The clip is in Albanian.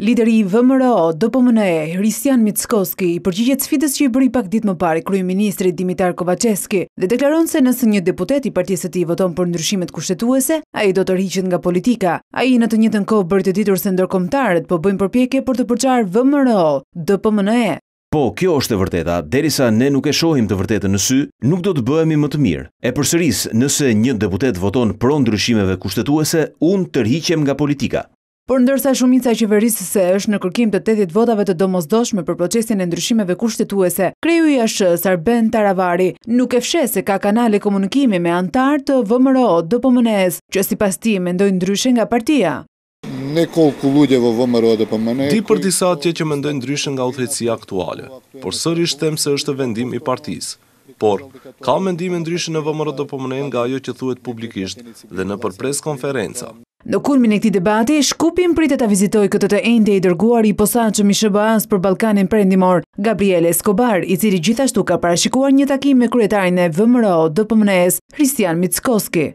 Lideri i VMRO-DPMNE, Hristijan Mickoski, i përgjigjet sfidës që i bëri pak ditë më parë kryeministri Dimitar Kovaçevski dhe deklaron se nëse një deputet i partisë së tij voton për ndryshimet kushtetuese, ai do të tërhiqet nga politika. Ai në të njëjtën kohë bëri të ditur se ndërkombëtarët po bëjnë përpjekje për të përçarë VMRO-DPMNE. Po, kjo është e vërteta, derisa ne nuk e shohim të vërtetën në sy, nuk do të bëhemi më të mirë. E përsëris, nëse një deputet voton pro ndryshimeve kushtetuese, unë tërhiqem nga politika. Por ndërsa shumica qeverisëse është në kërkim të tetëdhjetë votave të domosdoshme për procesin e ndryshimeve kushtetuese, kreu i ASH-së, Arben Taravari, nuk e fsheh se ka kanale komunikimi me anëtarë të VMRO-DPMNE-së, që sipas tij mendojnë ndryshe nga partia. Di për disa atje që mendojnë ndryshe nga udhëheqësia aktuale, por sërish them se është vendim i partisë. Por, ka mendime ndryshe në VMRO-DPMNE nga ajo që thuhet publikisht dhe nëpër pres konferenca. Në kulmin e këtij debati, Shkupin pritet ta vizitojë këtë të enjte i dërguari i posaçëm i SHBA-së për Ballkanin Perëndimor, Gabriel Escobar, i cili gjithashtu ka parashikuar një takim me kryetarin e VMRO-DPMNE-së, Hristijan Mickoski.